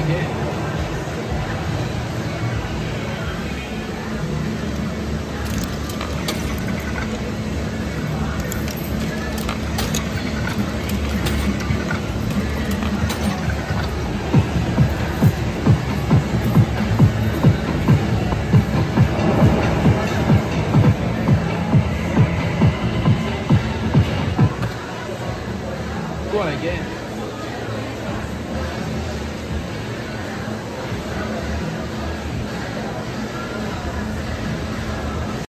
right here. Go again.